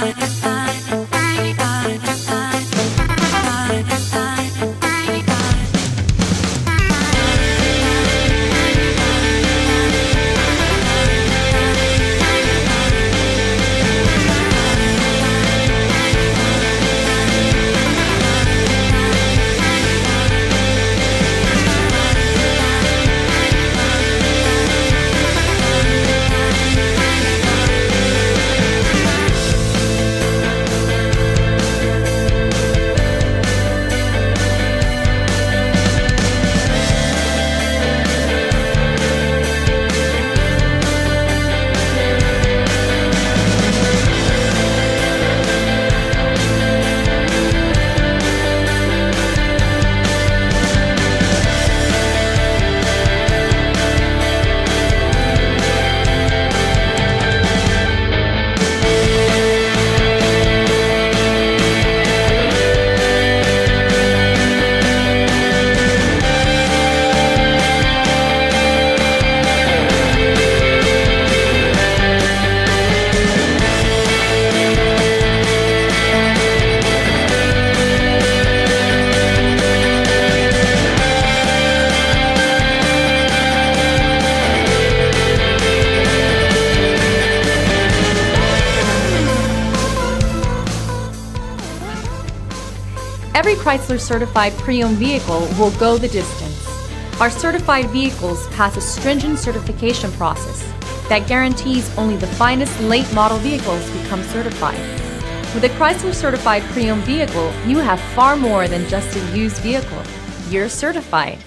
Bye. Every Chrysler certified pre owned vehicle will go the distance. Our certified vehicles pass a stringent certification process that guarantees only the finest late model vehicles become certified. With a Chrysler certified pre owned vehicle, you have far more than just a used vehicle. You're certified.